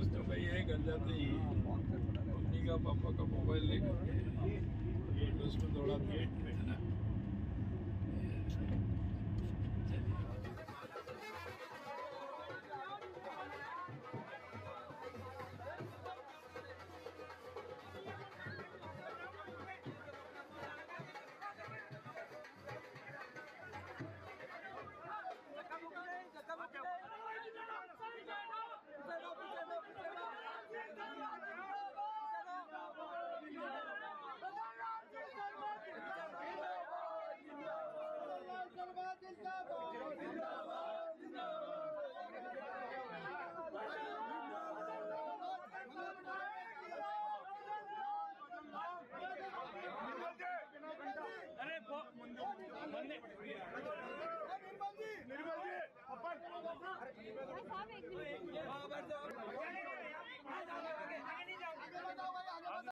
उसने भाई ये घर जाते ही। मम्मी का पापा का मोबाइल लेकर उसमें दौड़ा दिए अरे बंदे निर्मल जी निर्मल जी अपन साहब एक मिनट